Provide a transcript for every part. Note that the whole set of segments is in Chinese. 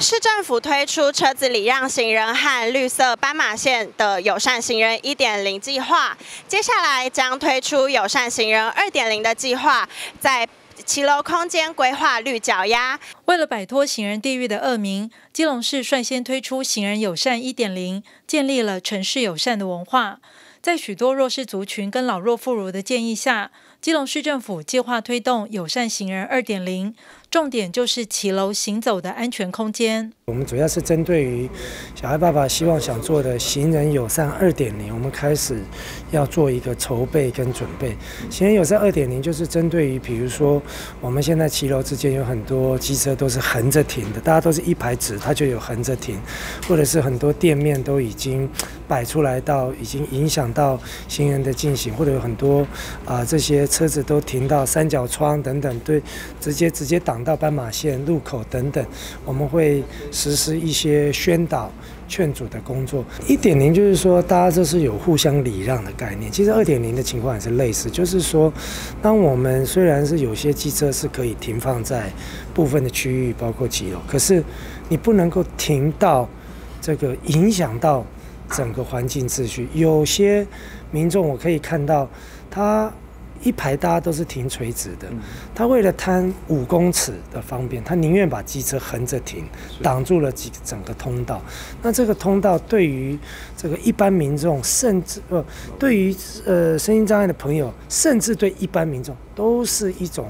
市政府推出车子礼让行人和绿色斑马线的友善行人一点零计划，接下来将推出友善行人二点零的计划，在骑楼空间规划绿脚丫。为了摆脱行人地狱的恶名，基隆市率先推出行人友善一点零，建立了城市友善的文化。在许多弱势族群跟老弱妇孺的建议下，基隆市政府计划推动友善行人二点零，重点就是骑楼行走的安全空间。我们主要是针对于小孩爸爸希望想做的行人友善二点零，我们开始要做一个筹备跟准备。行人友善二点零就是针对于，比如说我们现在骑楼之间有很多机车都是横着停的，大家都是一排直，它就有横着停，或者是很多店面都已经摆出来到已经影响到行人的进行，或者有很多啊这些。车子都停到三角窗等等，对，直接直接挡到斑马线路口等等，我们会实施一些宣导劝阻的工作。一点零就是说，大家这是有互相礼让的概念。其实二点零的情况也是类似，就是说，当我们虽然是有些机车是可以停放在部分的区域，包括骑楼，可是你不能够停到这个影响到整个环境秩序。有些民众我可以看到他。一排大家都是停垂直的，他为了贪五公尺的方便，他宁愿把机车横着停，挡住了几整个通道。那这个通道对于这个一般民众，甚至呃，对于呃身心障碍的朋友，甚至对一般民众，都是一种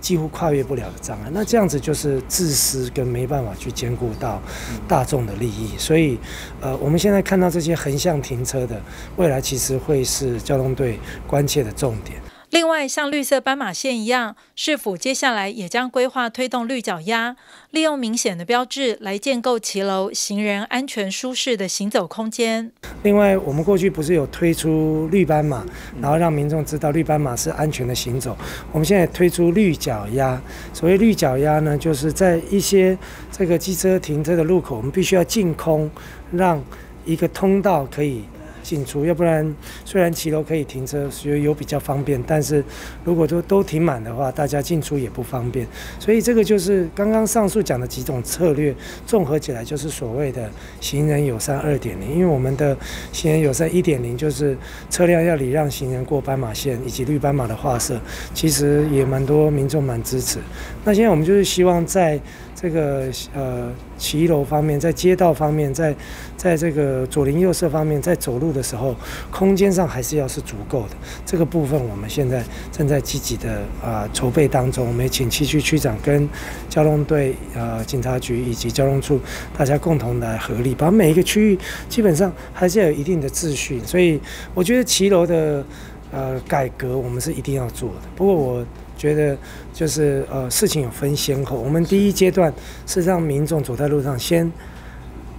几乎跨越不了的障碍。那这样子就是自私跟没办法去兼顾到大众的利益。所以，呃，我们现在看到这些横向停车的，未来其实会是交通队关切的重点。另外，像绿色斑马线一样，市府接下来也将规划推动绿脚丫，利用明显的标志来建构骑楼行人安全舒适的行走空间。另外，我们过去不是有推出绿斑马，然后让民众知道绿斑马是安全的行走。我们现在推出绿脚丫，所谓绿脚丫呢，就是在一些这个机车停车的路口，我们必须要净空，让一个通道可以。进出，要不然虽然骑楼可以停车，所以有比较方便，但是如果都都停满的话，大家进出也不方便。所以这个就是刚刚上述讲的几种策略综合起来，就是所谓的行人友善二点零。因为我们的行人友善一点零就是车辆要礼让行人过斑马线以及绿斑马的画设，其实也蛮多民众蛮支持。那现在我们就是希望在这个呃骑楼方面，在街道方面，在在这个左邻右舍方面，在走路的时候，空间上还是要是足够的。这个部分我们现在正在积极的啊筹备当中。我们也请七区区长跟交通队、呃警察局以及交通处大家共同来合力，把每一个区域基本上还是要有一定的秩序。所以我觉得骑楼的呃改革，我们是一定要做的。不过我。觉得就是呃，事情有分先后。我们第一阶段是让民众走在路上先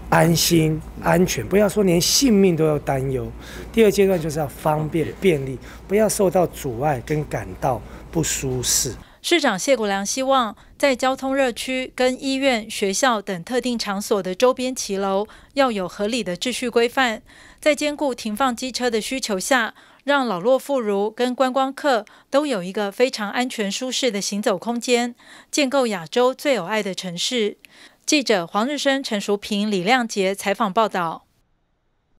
安心、安全，不要说连性命都要担忧。第二阶段就是要方便、便利，不要受到阻碍跟感到不舒适。市长谢国良希望在交通热区跟医院、学校等特定场所的周边骑楼要有合理的秩序规范，在兼顾停放机车的需求下。让老弱妇孺跟观光客都有一个非常安全舒适的行走空间，建构亚洲最有爱的城市。记者黄日升、陈淑平、李亮杰采访报道。